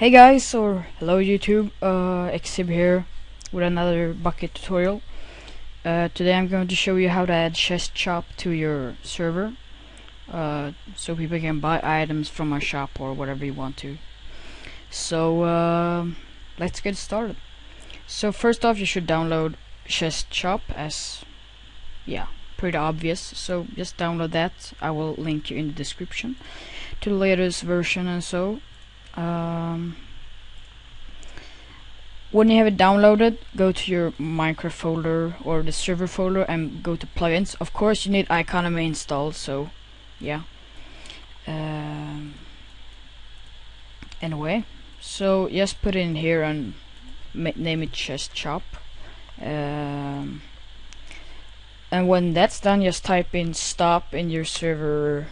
Hey guys, or hello YouTube, uh, Exzib here with another Bukkit tutorial. Uh, today I'm going to show you how to add ChestShop to your server, uh, so people can buy items from my shop or whatever you want to. So uh, let's get started. So first off, you should download ChestShop as, yeah, pretty obvious. So just download that. I will link you in the description to the latest version and so um, when you have it downloaded go to your Minecraft folder or the server folder and go to plugins. Of course you need iConomy installed so yeah. Um, anyway so just put it in here and name it ChestShop. Um, and when that's done just type in stop in your server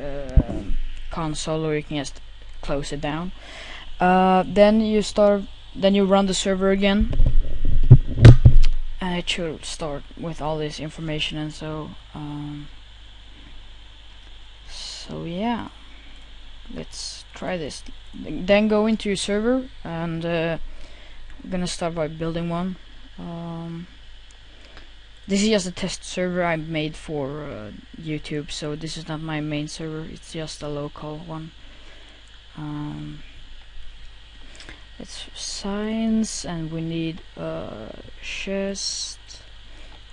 uh, console or you can just close it down. Uh, then you start then you run the server again. And it should start with all this information and so um, so yeah. Let's try this. Then go into your server and uh, we're gonna start by building one. Um, this is just a test server I made for uh, YouTube so this is not my main server. It's just a local one um, it's science and we need a chest.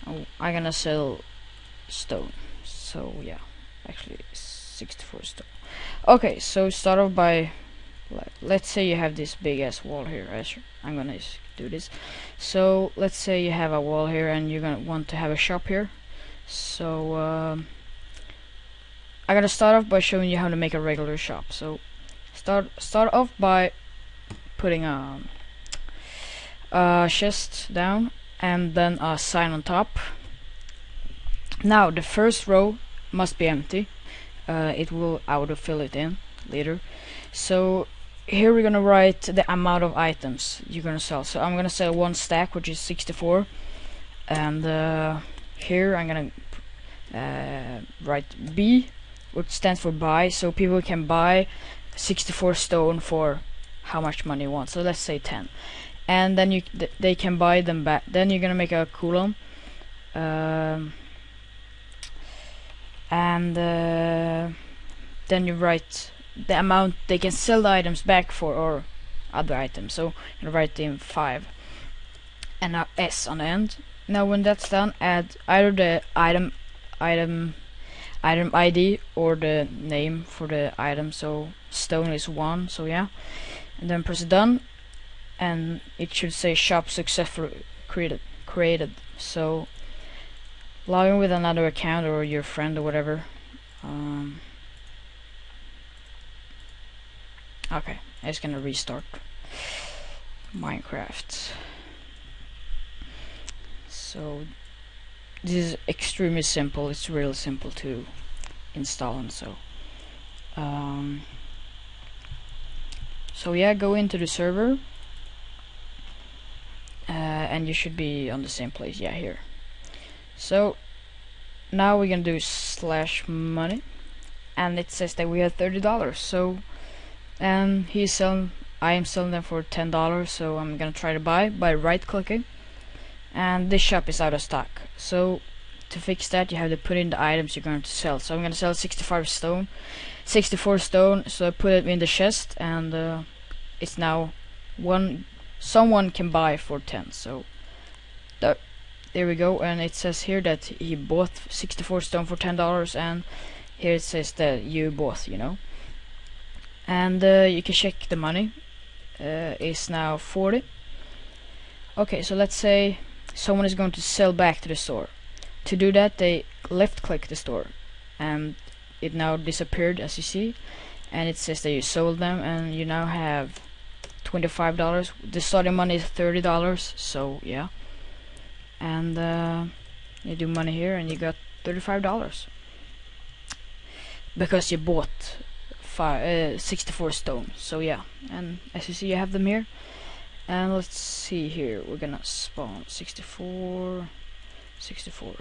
Oh, I'm gonna sell stone. So yeah actually 64 stone. Okay so start off by like, let's say you have this big ass wall here I'm gonna do this. So let's say you have a wall here and you're gonna want to have a shop here. So um, I'm gonna start off by showing you how to make a regular shop. So start start off by putting a, a chest down and then a sign on top. Now the first row must be empty. Uh, it will autofill it in later. So here we're gonna write the amount of items you're gonna sell. So I'm gonna sell one stack which is 64 and uh, here I'm gonna uh, write B which stands for buy. So people can buy 64 stone for how much money you want. So let's say 10 and then you th they can buy them back. Then you're gonna make a column um, and uh, then you write the amount they can sell the items back for or other items. So you write in 5 and a S on the end. Now when that's done add either the item item item ID or the name for the item. So stone is 1 so yeah. And then press done and it should say shop successfully created created. So log in with another account or your friend or whatever. Um, okay just gonna restart Minecraft. So this is extremely simple. It's real simple to install and so. Um, so yeah go into the server uh, and you should be on the same place. Yeah here. So now we're gonna do slash money and it says that we have $30 so and he's selling I am selling them for $10 so I'm gonna try to buy by right clicking and this shop is out of stock. So to fix that you have to put in the items you're going to sell. So I'm gonna sell 65 stone 64 stone. So I put it in the chest and uh, it's now one someone can buy for 10 so that there we go. And it says here that he bought 64 stone for $10 and here it says that you bought you know. And uh, you can check the money. Uh, is now 40 okay so let's say someone is going to sell back to the store. To do that they left click the store and it now disappeared as you see and it says that you sold them and you now have $25 the starting money is $30 so yeah. And uh, you do money here and you got $35 because you bought five, uh, 64 stone so yeah. And as you see you have them here and let's see here we're gonna spawn 64 64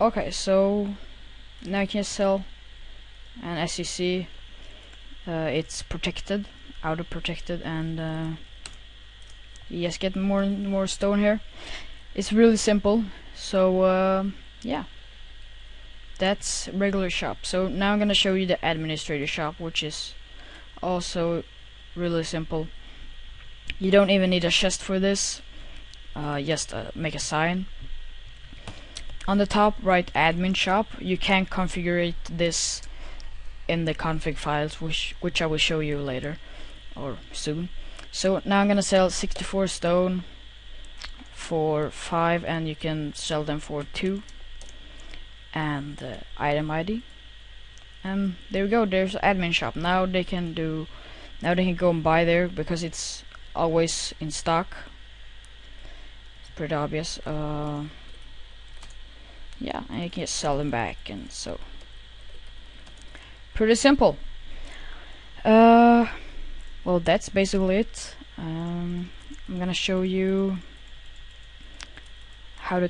okay so now you can sell and as you see uh, it's protected auto protected and uh, just get more and more stone here. It's really simple so uh, yeah. That's regular shop. So now I'm gonna show you the administrator shop which is also really simple. You don't even need a chest for this. Uh, just uh, make a sign. On the top right admin shop. You can configure this in the config files which which I will show you later or soon. So now I'm gonna sell 64 stone for 5 and you can sell them for 2 and uh, item ID and there we go there's admin shop. Now they can do now they can go and buy there because it's always in stock. It's pretty obvious uh, yeah and you can just sell them back and so. Pretty simple. Uh, well that's basically it. Um, I'm gonna show you how to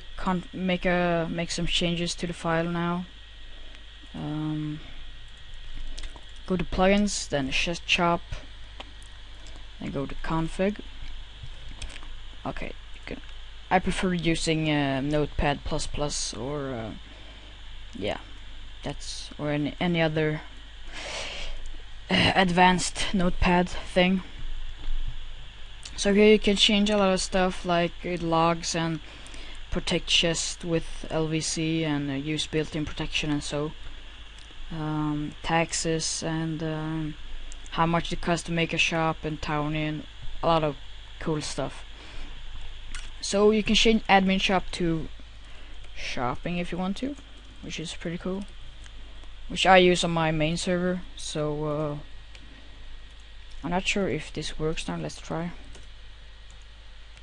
make a make some changes to the file now. Um, go to plugins, then ChestShop, then go to config. Okay, can. I prefer using uh, Notepad or uh, yeah, that's or any any other uh, advanced Notepad thing. So here you can change a lot of stuff like logs and protect chest with LVC and uh, use built-in protection and so um, taxes and um, how much it costs to make a shop and town in a lot of cool stuff. So you can change admin shop to shopping if you want to which is pretty cool. Which I use on my main server so uh, I'm not sure if this works now. Let's try.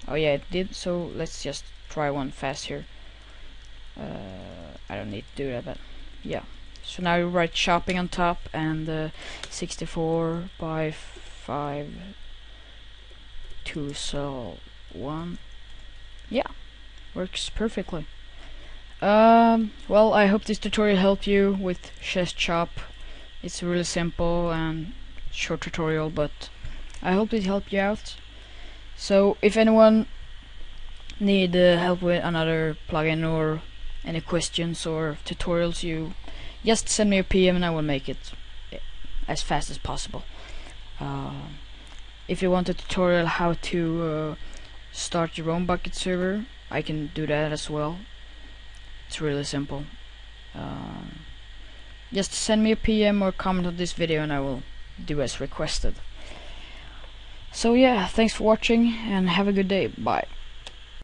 Oh yeah it did. So let's just try one fast here. Uh, I don't need to do that, but yeah. So now you write shopping on top and uh, 64 by 5 2, so 1. Yeah, works perfectly. Um, well, I hope this tutorial helped you with ChestShop. It's really simple and short tutorial, but I hope it helped you out. So if anyone need uh, help with another plugin or any questions or tutorials you just send me a PM and I will make it eh, as fast as possible. Uh, if you want a tutorial how to uh, start your own Bukkit server I can do that as well. It's really simple. Uh, just send me a PM or comment on this video and I will do as requested. So yeah thanks for watching and have a good day. Bye